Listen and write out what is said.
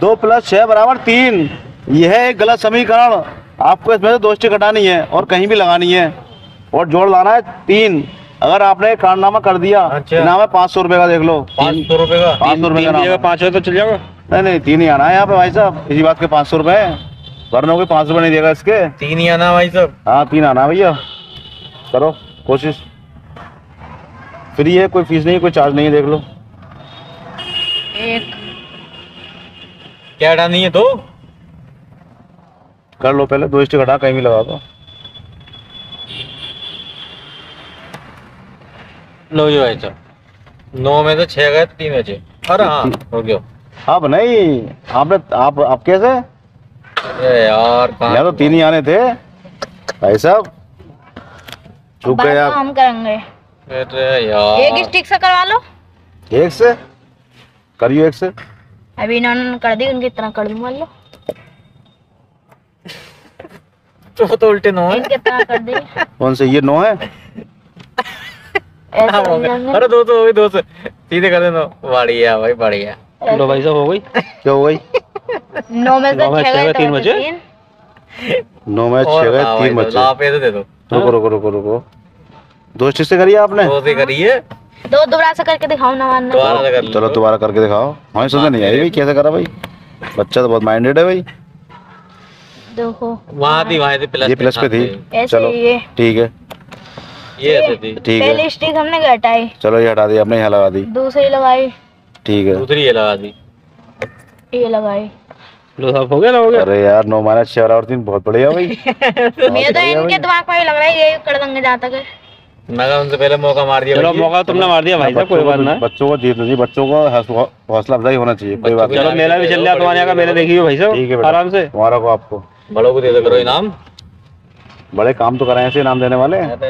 दो प्लस छह बराबर तीन। यह है एक गलत समीकरण। आपको इसमें से दोस्ती घटानी है और कहीं भी लगानी है। और जोड़ लाना है तीन। अगर आपने कारनामा कर दिया अच्छा। नाम है पाँच सौ रुपए का देख लो। पाँच सौ रुपए का? पाँच सौ रुपए का पाँच तो चल जाओगे नहीं नहीं तीन ही आना है यहाँ पे भाई साहब। इसी बात के पाँच सौ रुपए वरना कोई पाँच सौ रुपए नहीं देगा इसके। तीन ही आना भाई साहब। हाँ तीन आना भैया। करो कोशिश। फ्री है कोई फ़ीस नहीं कोई चार्ज नहीं है देख लो। एक क्या डालनी है तो? कर लो पहले दो स्टिक हटा कहीं भी लगा दो। लो जी भाई साहब। नौ में से छह गए तीन बचे। अरे हाँ हो गया। अब नहीं आपने आप आप कैसे? अरे यार कहाँ यहाँ तो तीन ही आने थे। भाई साहब चुप गए आप। हम करेंगे। अरे यार। एक स्टिक से करवा लो। एक से? करियो एक से। अभी इन्होंने कर दी उनकी तरह कर दूँगा लो। तो तो उल्टे नौ है। इनकी तरह कर दी। कौन से ये नौ है? हाँ, हो। अरे दो तो हो गई दो से सीधे कर देना। बढ़िया भाई बढ़िया। लो भाई साहब हो गई? क्या हो गई? नौ में से छह छह गए तो तीन बचे? नौ में छह गए हाँ तीन बचे। ला पैसे दे दो। रुको रुको रुको रुको। दो से करिए आपने? दो से करिए दो दोबारा से करके दिखाओ ना मारना दोबारा से कर लो चलो दोबारा करके दिखाओ। हमें समझ नहीं आई भाई कैसे करा भाई? बच्चा तो बहुत माइंडेड है भाई। देखो। वहाँ थी वहाँ थी प्लस ये प्लस पे थी चलो ये? ठीक है। ये ऐसे थी। ठीक है। पहली स्टिक हमने हटाई। चलो ये हटा दी आपने यहाँ लगा दी। दूसरी लगाई। ठीक है। दूसरी ये लगा दी। ये लगाई। लो हो गया ना हो गया। अरे यार नौ माइनस छह और तीन बहुत बढ़िया भाई। मेरे तो इनके दिमाग में लग रहा है ये कर देंगे जहाँ तक मैं कहा उनसे पहले मौका मार दिया चलो मौका तुमने मार दिया भाई साहब कोई बात ना। बच्चों को जीतना नहीं बच्चों को हौस- हौसला अफजाई होना चाहिए कोई बात नहीं। चलो मेला भी चल रहा तुम्हारे यहाँ का मेला देखिए भाई साहब? आराम से। तुम्हारा को आपको। बड़ों को दे दो करो इनाम। बड़े काम तो कराए ऐसे इनाम देने वाले अरे